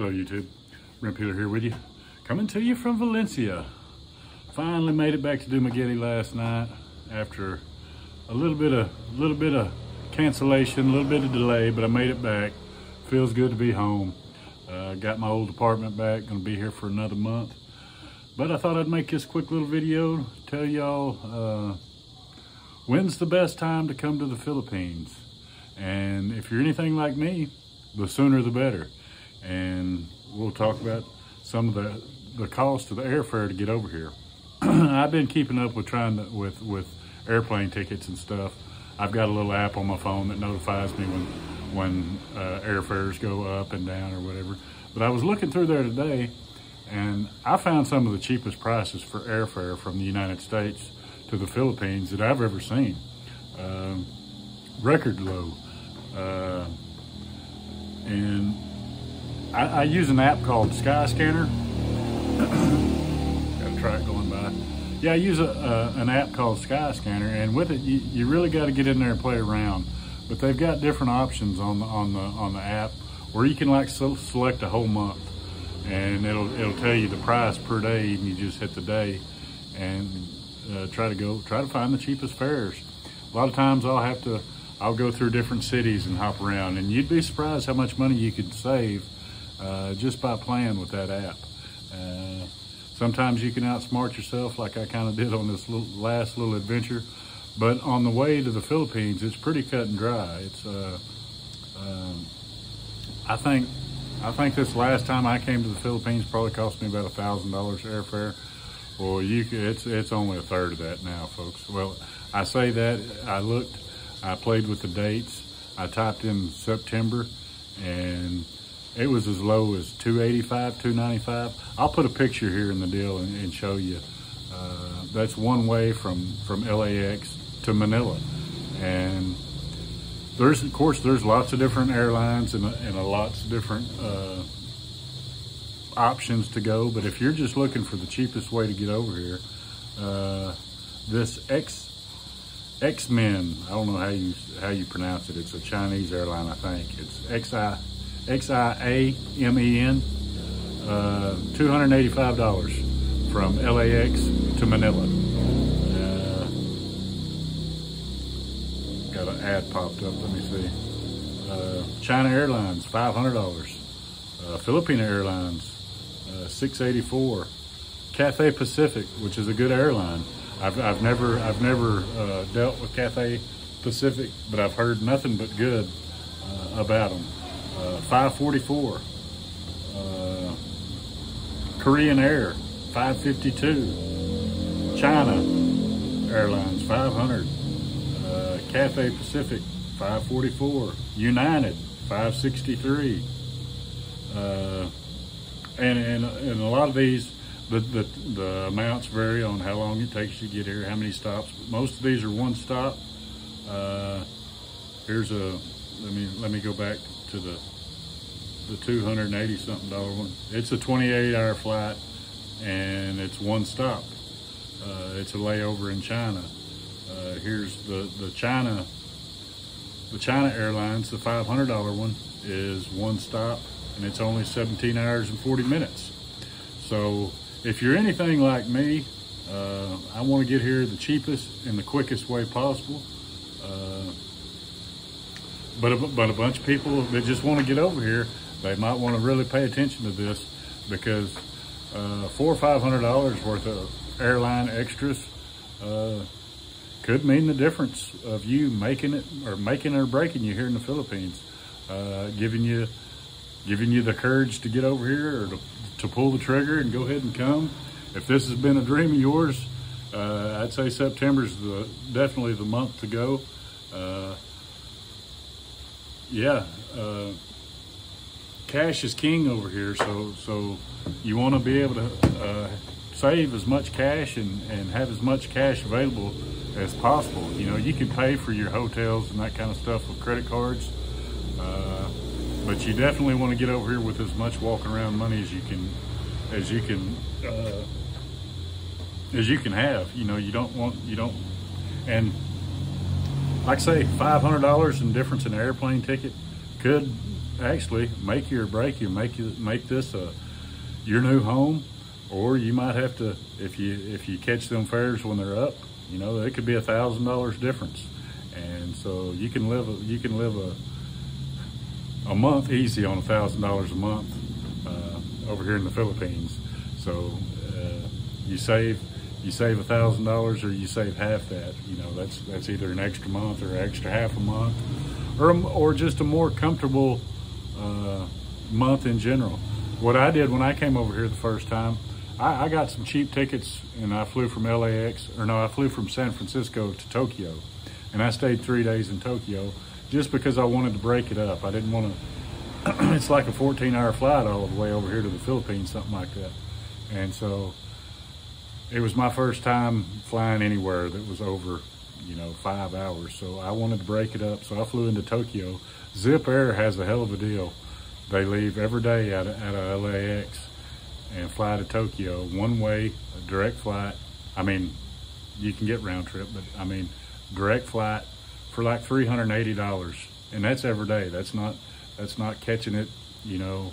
Hello YouTube, Brent Peeler here with you. Coming to you from Valencia. Finally made it back to Dumaguete last night after a little bit of a little bit of cancellation, a little bit of delay, but I made it back. Feels good to be home. Uh, got my old apartment back, gonna be here for another month. But I thought I'd make this quick little video, tell y'all uh, when's the best time to come to the Philippines. And if you're anything like me, the sooner the better. And we'll talk about some of the, the cost of the airfare to get over here. I've been keeping up with trying to, with, with airplane tickets and stuff. I've got a little app on my phone that notifies me when, when uh, airfares go up and down or whatever. But I was looking through there today and I found some of the cheapest prices for airfare from the United States to the Philippines that I've ever seen. Uh, record low. Uh, and I, I, use an app called Sky Skyscanner. Got a track going by. Yeah, I use a, a, an app called Skyscanner, and with it, you, you really got to get in there and play around. But they've got different options on the on the on the app where you can like so, select a whole month, and it'll it'll tell you the price per day, and you just hit the day, and uh, try to go try to find the cheapest fares. A lot of times I'll have to I'll go through different cities and hop around, and you'd be surprised how much money you could save uh, just by playing with that app. Uh, sometimes you can outsmart yourself like I kind of did on this little, last little adventure. But on the way to the Philippines, it's pretty cut and dry. It's, uh, um, I think, I think this last time I came to the Philippines probably cost me about a thousand dollars airfare. Well, you it's it's only a third of that now, folks. Well, I say that I looked, I played with the dates. I typed in September, and it was as low as 285 295 i'll put a picture here in the deal and, and show you uh, that's one way from from lax to manila and there's of course there's lots of different airlines and, and a lots of different uh, options to go but if you're just looking for the cheapest way to get over here uh, this x X-Men, I don't know how you how you pronounce it. It's a Chinese airline, I think. It's XI X-I-A-M-E-N, uh, $285 from LAX to Manila. Uh, got an ad popped up, let me see. Uh, China Airlines, $500. Uh, Filipino Airlines, uh, 684 Cathay Pacific, which is a good airline. I've, I've never I've never uh, dealt with Cathay Pacific, but I've heard nothing but good uh, about them. Uh, 544. Uh, Korean Air, 552. China Airlines, 500. Uh, Cathay Pacific, 544. United, 563. Uh, and, and, and a lot of these, the, the, the amounts vary on how long it takes you to get here, how many stops. Most of these are one stop. Uh, here's a, let me, let me go back to the the 280 something dollar one. It's a 28 hour flight and it's one stop. Uh, it's a layover in China. Uh, here's the, the China, the China Airlines, the $500 one is one stop and it's only 17 hours and 40 minutes. So if you're anything like me, uh, I want to get here the cheapest and the quickest way possible. Uh, but a, but a bunch of people that just want to get over here, they might want to really pay attention to this because uh, four or five hundred dollars worth of airline extras uh, could mean the difference of you making it or making or breaking you here in the Philippines, uh, giving you giving you the courage to get over here or to, to pull the trigger and go ahead and come. If this has been a dream of yours, uh, I'd say September's the definitely the month to go. Yeah, uh, cash is king over here. So, so you want to be able to uh, save as much cash and, and have as much cash available as possible. You know, you can pay for your hotels and that kind of stuff with credit cards, uh, but you definitely want to get over here with as much walking around money as you can, as you can, uh, as you can have. You know, you don't want, you don't, and like I say, $500 in difference in an airplane ticket could actually make you or break you, make you make this a your new home, or you might have to if you if you catch them fares when they're up, you know, it could be a thousand dollars difference, and so you can live a, you can live a a month easy on a thousand dollars a month uh, over here in the Philippines. So uh, you save you save a thousand dollars or you save half that. You know that's that's either an extra month or extra half a month, or or just a more comfortable uh, month in general. What I did when I came over here the first time, I, I got some cheap tickets and I flew from LAX or no, I flew from San Francisco to Tokyo, and I stayed three days in Tokyo just because I wanted to break it up. I didn't want to. it's like a 14-hour flight all the way over here to the Philippines, something like that, and so it was my first time flying anywhere that was over, you know, five hours. So I wanted to break it up. So I flew into Tokyo. Zip Air has a hell of a deal. They leave every day out of, out of LAX and fly to Tokyo, one way, a direct flight. I mean, you can get round trip, but I mean, direct flight for like $380. And that's every day. That's not, that's not catching it, you know,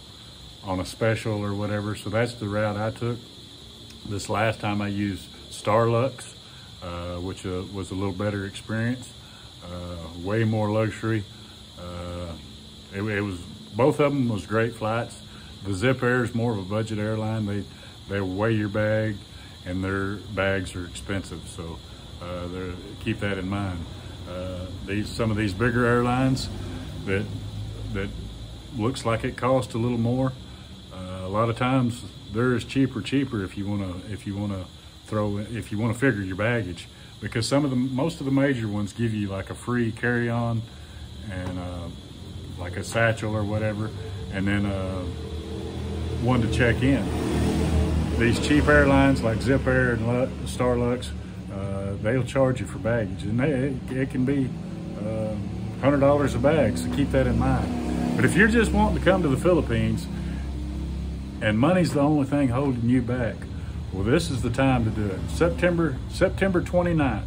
on a special or whatever. So that's the route I took. This last time I used Starlux, uh, which uh, was a little better experience, uh, way more luxury. Uh, it, it, was both of them was great flights. The Zip Air is more of a budget airline. They they weigh your bag, and their bags are expensive, so uh, keep that in mind. Uh, these some of these bigger airlines that that looks like it costs a little more. a lot of times there is cheaper, cheaper if you want to if you want to throw if you want to figure your baggage because some of the most of the major ones give you like a free carry-on and uh, like a satchel or whatever, and then uh, one to check in. These cheap airlines like Zip Air and Starlux, uh, they'll charge you for baggage, and they, it, it can be $100 uh, a bag, so keep that in mind. But if you're just wanting to come to the Philippines and money's the only thing holding you back, well, this is the time to do it. September September 29th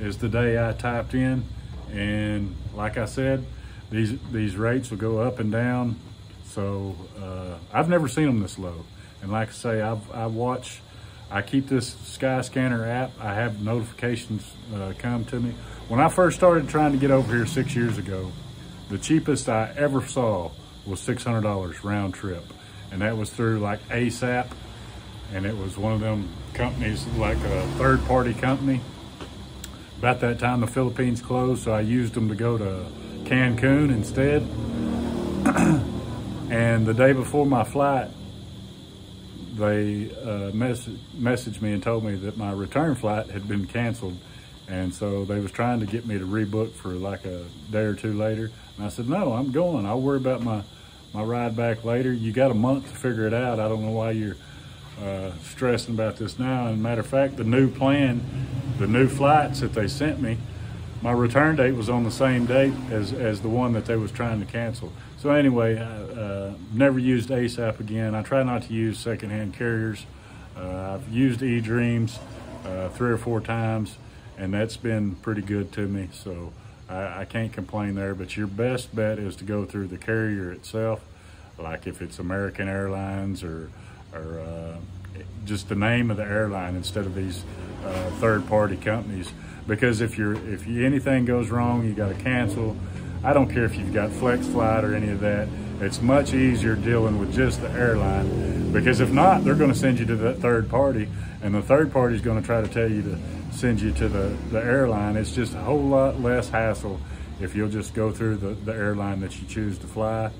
is the day I typed in, and like I said, these these rates will go up and down. So uh, I've never seen them this low. And like I say, I've, I watch, I keep this Skyscanner app. I have notifications uh, come to me. When I first started trying to get over here six years ago, the cheapest I ever saw was $600 round trip and that was through like ASAP, and it was one of them companies, like a third party company. About that time, the Philippines closed, so I used them to go to Cancun instead. and the day before my flight, they uh, mess messaged me and told me that my return flight had been canceled. And so they was trying to get me to rebook for like a day or two later. And I said, no, I'm going. I'll worry about my my ride back later. You got a month to figure it out. I don't know why you're uh, stressing about this now. And matter of fact, the new plan, the new flights that they sent me, my return date was on the same date as, as the one that they was trying to cancel. So anyway, I uh, never used ASAP again. I try not to use secondhand carriers. Uh, I've used eDreams uh, three or four times, and that's been pretty good to me. So I, I, can't complain there, but your best bet is to go through the carrier itself, like if it's American Airlines or, or uh, just the name of the airline instead of these uh, third-party companies. Because if you're if you, anything goes wrong, you got to cancel. I don't care if you've got FlexFlight or any of that. It's much easier dealing with just the airline because if not, they're going to send you to that third party, and the third party is going to try to tell you to send you to the, the airline. It's just a whole lot less hassle if you'll just go through the, the airline that you choose to fly.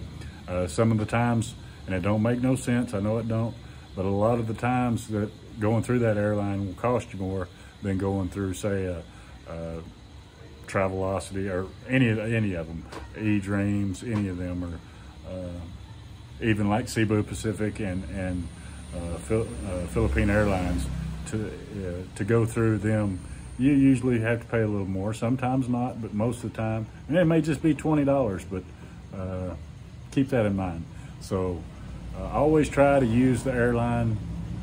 Uh, some of the times, and it don't make no sense, I know it don't, but a lot of the times that going through that airline will cost you more than going through, say, a, a Travelocity or any of any of them, eDreams, any of them, or uh, even like Cebu Pacific and and uh, Phil, uh, Philippine Airlines to uh, to go through them, you usually have to pay a little more. Sometimes not, but most of the time, and it may just be twenty dollars. But uh, keep that in mind. So uh, always try to use the airline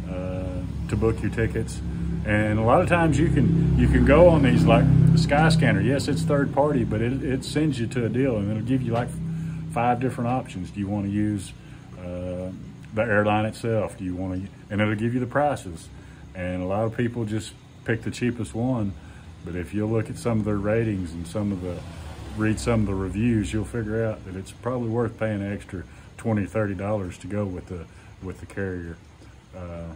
uh, to book your tickets. And a lot of times you can you can go on these like the Skyscanner. Yes, it's third party, but it, it sends you to a deal and it'll give you like five different options. Do you want to use uh, the airline itself? Do you want to, and it'll give you the prices. And a lot of people just pick the cheapest one. But if you look at some of their ratings and some of the, read some of the reviews, you'll figure out that it's probably worth paying an extra 20 $30 to go with the, with the carrier, uh,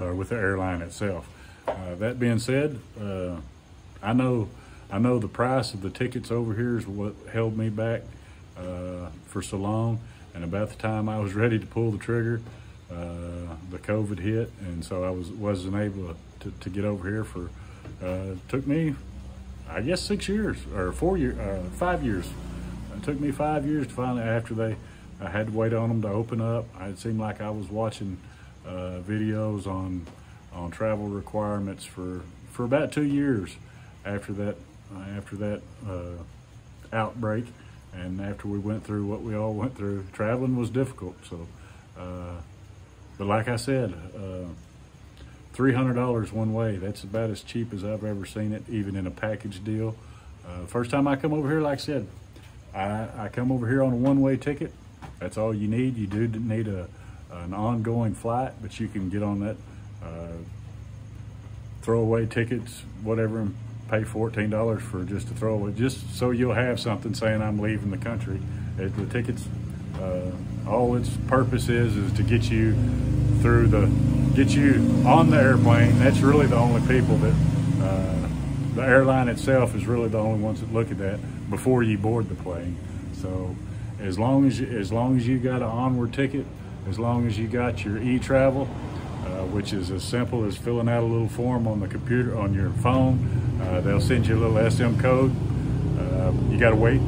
or with the airline itself. Uh, that being said, uh, I know I know the price of the tickets over here is what held me back uh, for so long. And about the time I was ready to pull the trigger, uh, the COVID hit, and so I was wasn't able to, to get over here for. Uh, took me, I guess, six years or four years, uh, five years. It took me five years to finally after they. I had to wait on them to open up. It seemed like I was watching uh, videos on on travel requirements for for about two years after that after that uh, outbreak and after we went through what we all went through traveling was difficult so uh, but like I said uh, $300 one way that's about as cheap as I've ever seen it even in a package deal. Uh, first time I come over here like I said I, I come over here on a one-way ticket. That's all you need. You do need a an ongoing flight but you can get on that uh, throwaway tickets, whatever, and pay $14 for just a throwaway, just so you'll have something saying I'm leaving the country. The tickets, uh, all its purpose is, is to get you through the, get you on the airplane. That's really the only people that, uh, the airline itself is really the only ones that look at that before you board the plane. So as long as you, as long as you got an onward ticket, as long as you got your e-travel, uh, which is as simple as filling out a little form on the computer on your phone. Uh, they'll send you a little SM code. Uh, you got to wait.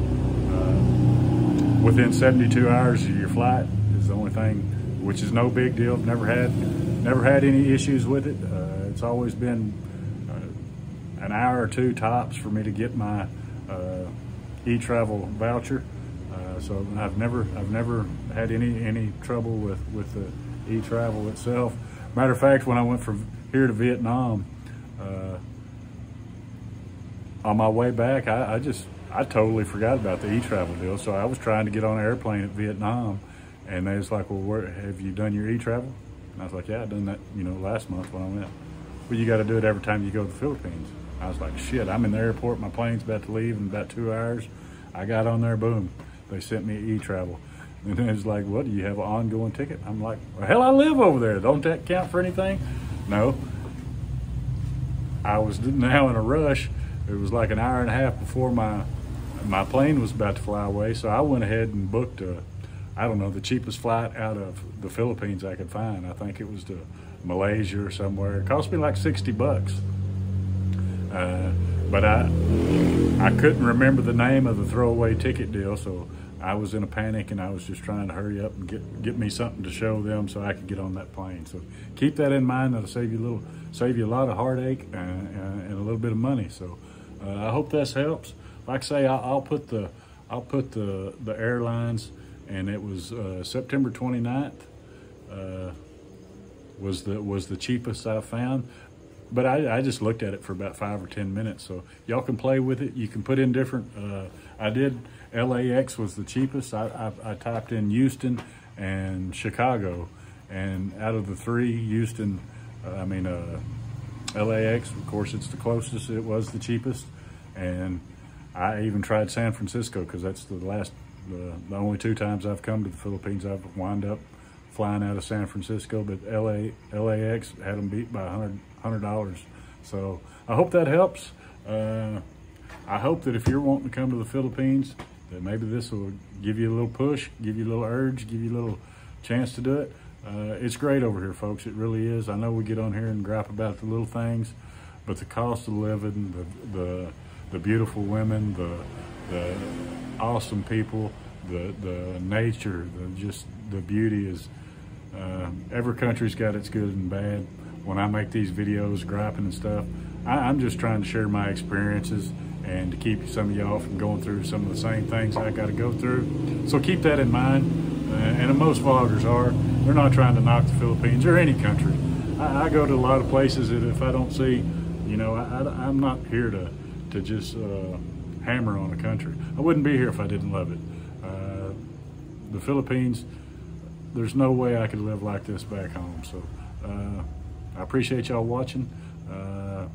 Uh, within 72 hours of your flight is the only thing, which is no big deal. Never had, never had any issues with it. Uh, it's always been an hour or two tops for me to get my e-travel voucher. so I've never, I've never had any any trouble with with the e-travel itself. Matter of fact, when I went from here to Vietnam, uh, on my way back, I, I, just, I totally forgot about the e-travel deal. So I was trying to get on an airplane at Vietnam and they was like, well, where, have you done your e-travel? And I was like, yeah, I done that, you know, last month when I went. Well, you got to do it every time you go to the Philippines. I was like, shit, I'm in the airport. My plane's about to leave in about two hours. I got on there, boom. They sent me e-travel. And then it's like, what, do you have an ongoing ticket? I'm like, well, hell, I live over there. Don't that count for anything? No. I was now in a rush. It was like an hour and a half before my my plane was about to fly away. So I went ahead and booked a, I don't know, the cheapest flight out of the Philippines I could find. I think it was to Malaysia or somewhere. It cost me like 60 bucks. Uh, but I I couldn't remember the name of the throwaway ticket deal, so I was in a panic and I was just trying to hurry up and get get me something to show them so I could get on that plane. So keep that in mind. That'll save you a little, save you a lot of heartache and, and a little bit of money. So uh, I hope this helps. Like I say, I'll, I'll, put the I'll put the the airlines, and it was uh, September 29th. Uh, was the was the cheapest I found but I, I, just looked at it for about five or ten minutes. So y'all can play with it. You can put in different. Uh, I did LAX was the cheapest. I, I, I, typed in Houston and Chicago, and out of the three, Houston, uh, I mean, uh, LAX, of course, it's the closest. It was the cheapest, and I even tried San Francisco because that's the last, the, the only two times I've come to the Philippines. I've wound up flying out of San Francisco, but LA LAX had them beat by hundred dollars. So I hope that helps. Uh, I hope that if you're wanting to come to the Philippines, that maybe this will give you a little push, give you a little urge, give you a little chance to do it. Uh, it's great over here, folks. It really is. I know we get on here and gripe about the little things, but the cost of living, the the, the beautiful women, the the awesome people, the the nature, the just the beauty is. Uh, every country's got its good and bad. When I make these videos, griping and stuff, I, I'm just trying to share my experiences and to keep some of y'all from going through some of the same things I got to go through. So keep that in mind. Uh, and most vloggers are. They're not trying to knock the Philippines or any country. I, I go to a lot of places that if I don't see, you know, I, am not here to, to just uh, hammer on a country. I wouldn't be here if I didn't love it. Uh, the Philippines, there's no way I could live like this back home. So uh, I appreciate y'all watching. Uh,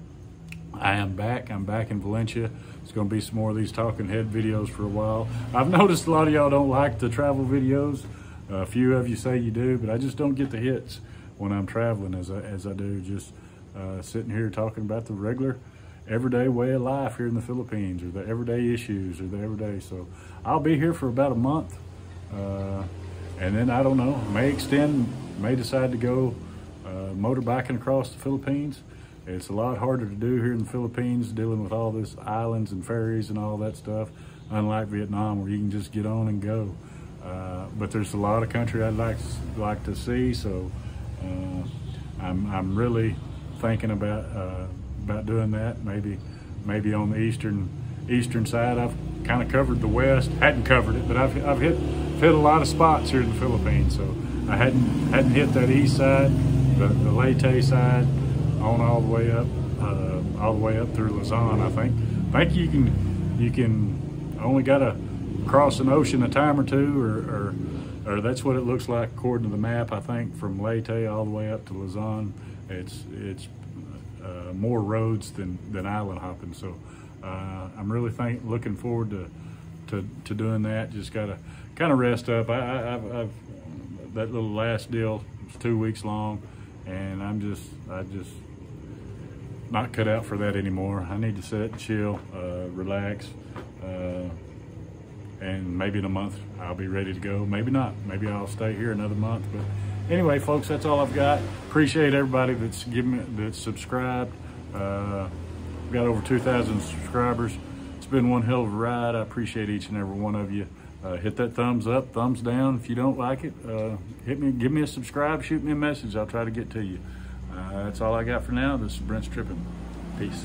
I am back. I'm back in Valencia. It's going to be some more of these talking head videos for a while. I've noticed a lot of y'all don't like the travel videos. a few of you say you do, but I just don't get the hits when I'm traveling as I, as I do. Just uh, sitting here talking about the regular everyday way of life here in the Philippines or the everyday issues or the everyday. So I'll be here for about a month. Uh, and then I don't know, may extend, may decide to go uh, motorbiking across the Philippines. It's a lot harder to do here in the Philippines, dealing with all this islands and ferries and all that stuff, unlike Vietnam where you can just get on and go. Uh, but there's a lot of country I'd like to, like to see, so uh, I'm, I'm really thinking about uh, about doing that. Maybe maybe on the eastern eastern side. I've kind of covered the west. Hadn't covered it, but I've I've hit hit a lot of spots here in the Philippines. So I hadn't hadn't hit that east side, the, the Leyte side, on all the way up, uh, all the way up through Luzon. I think. I think you can you can only got to cross an ocean a time or two, or, or or that's what it looks like according to the map. I think from Leyte all the way up to Luzon, it's it's uh, more roads than than island hopping. So uh, I'm really looking forward to, to to doing that. Just gotta kind of rest up. I, I, I've, I've that little last deal was two weeks long, and I'm just I just not cut out for that anymore. I need to sit chill, uh, relax. Uh, and maybe in a month I'll be ready to go. Maybe not. Maybe I'll stay here another month. But anyway, folks, that's all I've got. Appreciate everybody that's given me that's subscribed. Uh, we've got over 2,000 subscribers. It's been one hell of a ride. I appreciate each and every one of you. Uh, hit that thumbs up, thumbs down. If you don't like it, uh, hit me, give me a subscribe, shoot me a message. I'll try to get to you. Uh, that's all I got for now. This is Brent's Trippin. Peace.